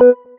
you